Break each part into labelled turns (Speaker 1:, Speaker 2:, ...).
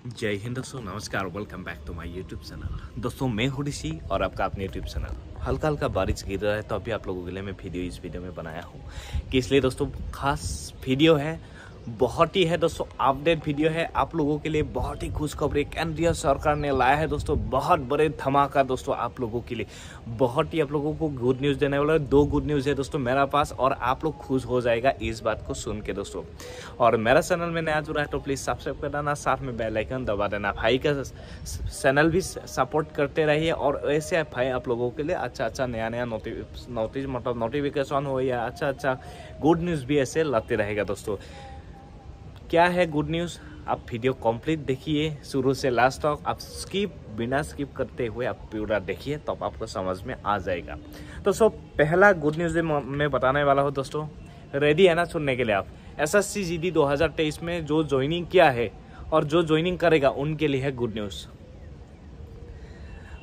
Speaker 1: जय हिंद दोस्तों, नमस्कार welcome back to my YouTube channel दोस्तों, मैं हूँ ऋषि और आपका अपने यूट्यूब चैनल हल्का हल्का बारिश गिर रहा है तो अभी आप लोगों के लिए मैं वीडियो इस वीडियो में बनाया हूँ। कि इसलिए दोस्तों, खास वीडियो है बहुत ही है दोस्तों अपडेट वीडियो है। आप लोगों के लिए बहुत ही खुशखबरी। केंद्रीय सरकार ने लाया है दोस्तों, बहुत बड़े धमाका दोस्तों आप लोगों के लिए। बहुत ही आप लोगों को गुड न्यूज़ देने वाला है। दो गुड न्यूज़ है दोस्तों मेरा पास और आप लोग खुश हो जाएगा इस बात को सुन के दोस्तों। और मेरा चैनल में नया जुड़ा है तो प्लीज़ सब्सक्राइब कर देना, साथ में बेल आइकन दबा देना। भाई का चैनल भी सपोर्ट करते रहिए और ऐसे भाई आप लोगों के लिए। अच्छा अच्छा नया नया नोटिस मतलब नोटिफिकेशन हो या अच्छा अच्छा गुड न्यूज़ भी ऐसे लाते रहेगा दोस्तों। क्या है गुड न्यूज़ आप वीडियो कंप्लीट देखिए, शुरू से लास्ट तक। आप स्किप बिना स्किप करते हुए आप पूरा देखिए तो आपको समझ में आ जाएगा। तो सो पहला गुड न्यूज़ मैं बताने वाला हूँ दोस्तों रेडी है ना सुनने के लिए आप? S S C G D दो हज़ार तेईस में जो ज्वाइनिंग किया है, और जो ज्वाइनिंग करेगा, उनके लिए है गुड न्यूज़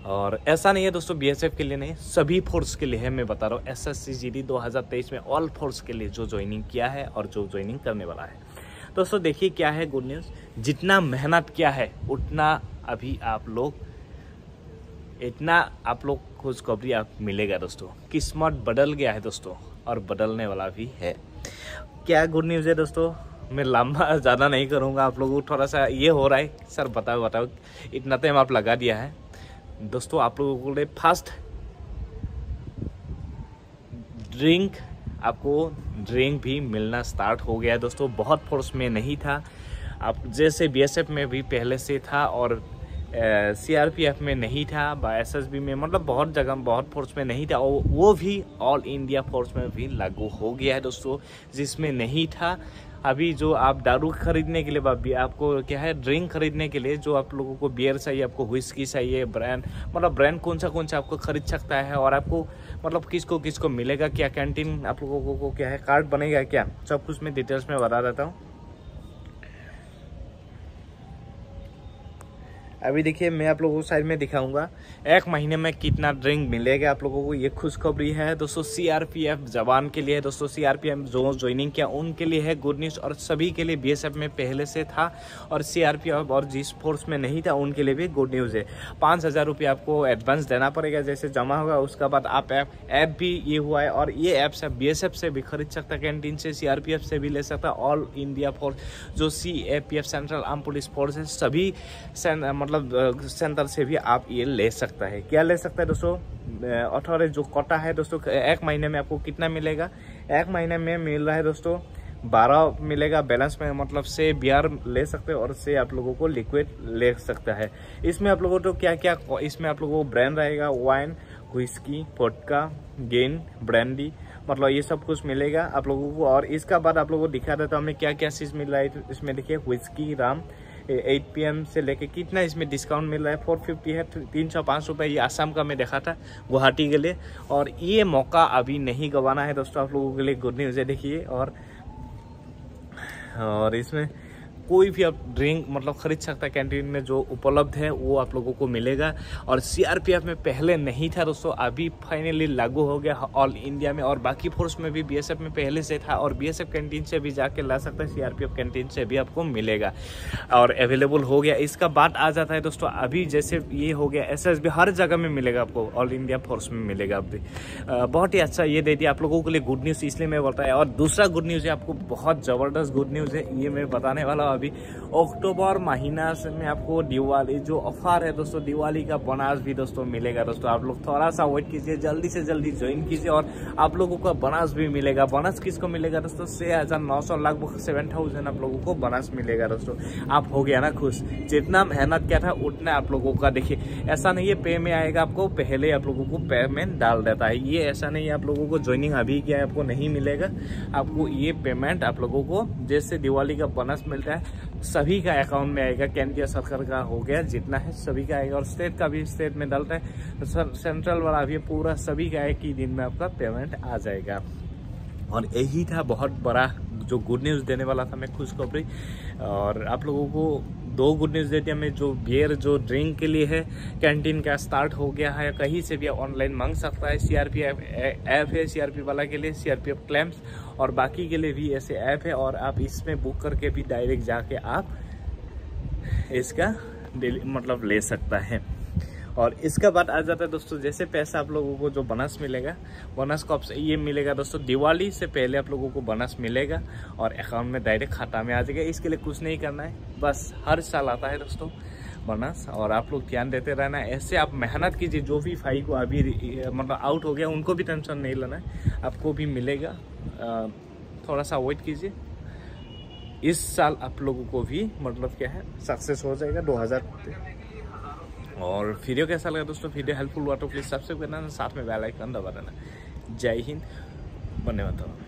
Speaker 1: और ऐसा नहीं है दोस्तों बीएसएफ के लिए नहीं, सभी फोर्स के लिए है, मैं बता रहा हूँ। S S C G D दो हज़ार तेईस में ऑल फोर्स के लिए जो ज्वाइनिंग किया है, और जो ज्वाइनिंग करने वाला है। दोस्तों, देखिए क्या है गुड न्यूज़ जितना मेहनत किया है, उतना अभी आप लोग, इतना आप लोग खुशखबरी आप मिलेगा दोस्तों। किस्मत बदल गया है दोस्तों, और बदलने वाला भी है। क्या गुड न्यूज़ है दोस्तों? मैं लंबा ज़्यादा नहीं करूँगा आप लोगों को थोड़ा सा ये हो रहा है। सर, बताओ बताओ, इतना टाइम आप लगा दिया है। दोस्तों, आप लोगों को फ़र्स्ट ड्रिंक आपको ड्रिंक भी मिलना स्टार्ट हो गया दोस्तों, बहुत फोर्स में नहीं था। आप जैसे बीएसएफ में भी पहले से था और सीआरपीएफ में नहीं था एसएसबी में मतलब बहुत जगह, बहुत फोर्स में नहीं था। और वो भी ऑल इंडिया फोर्स में भी लागू हो गया है दोस्तों, जिसमें नहीं था। अभी जो आप दारू खरीदने के लिए आपको क्या है, ड्रिंक खरीदने के लिए जो आप लोगों को बियर चाहिए, आपको हुस्की चाहिए ब्रांड मतलब ब्रांड कौन सा कौन सा आपको खरीद सकता है और आपको मतलब किसको किसको मिलेगा क्या कैंटीन आप लोगों को क्या है? कार्ड बनेगा क्या? सब कुछ मैं डिटेल्स में बता देता हूँ। अभी देखिए मैं आप लोगों को साइड में दिखाऊँगा, एक महीने में कितना ड्रिंक मिलेगा आप लोगों को, ये खुशखबरी है। दोस्तों सीआरपीएफ जवान के लिए है दोस्तों सीआरपीएफ जो ज्वाइनिंग किया, उनके लिए है गुड न्यूज़ और सभी के लिए बीएसएफ में पहले से था और सीआरपीएफ और जिस फोर्स में नहीं था, उनके लिए भी गुड न्यूज़ है। पाँच हज़ार रुपये आपको एडवांस देना पड़ेगा, जैसे जमा होगा उसके बाद आप ऐप ऐप भी ये हुआ है और ये ऐप से बी से भी खरीद सकता है कैंटीन से सीआरपीएफ से भी ले सकता ऑल इंडिया फोर्स जो CAPF central arm police force है सभी मतलब सेंटर से भी आप ये ले सकता है। क्या ले सकता है दोस्तों? अठारह जो कोटा है दोस्तों एक महीने में आपको कितना मिलेगा? एक महीने में मिल रहा है दोस्तों, बारह मिलेगा बैलेंस में मतलब से बियर ले सकते हैं और से आप लोगों को लिक्विड ले सकता है। इसमें आप लोगों को तो क्या क्या इसमें आप लोगों को ब्रांड रहेगा, wine whisky vodka gin, brandy मतलब ये सब कुछ मिलेगा आप लोगों को। और इसका बाद आप लोगों को दिखा देता हूँ, हमें क्या क्या चीज़ मिल रहा है। इसमें देखिए हुस्की राम एट पी से लेके कितना इसमें डिस्काउंट मिल रहा है? फोर फिफ्टी है तीन सौ, पाँच रुपये ये आसाम का मैं देखा था, गुवाहाटी के लिए। और ये मौका अभी नहीं गंवाना है दोस्तों आप लोगों के लिए गुड न्यूज़ है देखिए। और और इसमें कोई भी आप ड्रिंक मतलब खरीद सकता है कैंटीन में जो उपलब्ध है, वो आप लोगों को मिलेगा। और सीआरपीएफ में पहले नहीं था दोस्तों, अभी फाइनली लागू हो गया ऑल इंडिया में और बाकी फोर्स में भी बीएसएफ में पहले से था और बीएसएफ कैंटीन से भी जाके ला सकता है सीआरपीएफ कैंटीन से भी आपको मिलेगा। और अवेलेबल हो गया। इसका बात आ जाता है दोस्तों, अभी जैसे ये हो गया एस हर जगह में मिलेगा आपको ऑल इंडिया फोर्स में मिलेगा अभी बहुत ही अच्छा ये दे दिया आप लोगों के लिए गुड न्यूज़ इसलिए मैं बताया और दूसरा गुड न्यूज़ है, आपको बहुत ज़बरदस्त गुड न्यूज़ है, ये मैं बताने वाला अभी अक्टूबर महीना में आपको दिवाली, जो ऑफ़र है दोस्तों, दिवाली का बोनस भी दोस्तों मिलेगा दोस्तों। आप लोग थोड़ा सा वेट कीजिए, जल्दी से जल्दी ज्वाइन कीजिए और आप लोगों का बोनस भी मिलेगा। बोनस किसको मिलेगा दोस्तों? छह हज़ार नौ सौ, लगभग सेवन थाउज़ेंड आप लोगों को बोनस मिलेगा दोस्तों। आप हो गया ना खुश। जितना मेहनत किया था, उतना आप लोगों का देखिए, ऐसा नहीं है पे में आएगा आपको, पहले आप लोगों को पेमेंट डाल देता है। ये ऐसा नहीं है, आप लोगों को ज्वाइनिंग अभी किया है, आपको नहीं मिलेगा। आपको ये पेमेंट आप लोगों को, जैसे दिवाली का बोनस मिलता है सभी का अकाउंट में आएगा केंद्रीय सरकार का हो गया, जितना है सभी का आएगा। और स्टेट का भी स्टेट में डलता है। तो सेंट्रल वाला भी पूरा सभी का एक ही दिन में आपका पेमेंट आ जाएगा। और यही था बहुत बड़ा जो गुड न्यूज़ देने वाला था मैं खुशखबरी और आप लोगों को दो गुड न्यूज़ हैं हमें, जो बियर जो ड्रिंक के लिए है कैंटीन का स्टार्ट हो गया है कहीं से भी ऑनलाइन मांग सकता है सीआरपीएफ ऐप है सीआरपी वाला के लिए सीआरपीएफ क्लेम्स और बाकी के लिए भी ऐसे ऐप है, और आप इसमें बुक करके भी डायरेक्ट जाके आप इसका मतलब ले सकता है। और इसका बाद आ जाता है दोस्तों, जैसे पैसा आप लोगों को जो बोनस मिलेगा, बोनस को आपसे ये मिलेगा दोस्तों, दिवाली से पहले आप लोगों को बोनस मिलेगा और अकाउंट में डायरेक्ट खाता में आ जाएगा। इसके लिए कुछ नहीं करना है, बस हर साल आता है दोस्तों, बोनस। और आप लोग ध्यान देते रहना, ऐसे आप मेहनत कीजिए, जो भी फाई को अभी मतलब आउट हो गया, उनको भी टेंशन नहीं लेना है, आपको भी मिलेगा। थोड़ा सा वेट कीजिए। इस साल आप लोगों को भी मतलब क्या है सक्सेस हो जाएगा 2000 और वीडियो कैसा लगा दोस्तों? वीडियो हेल्पफुल हुआ तो प्लीज़ सब्सक्राइब करना, साथ में बेल आइकन दबा देना। जय हिंद। धन्यवाद।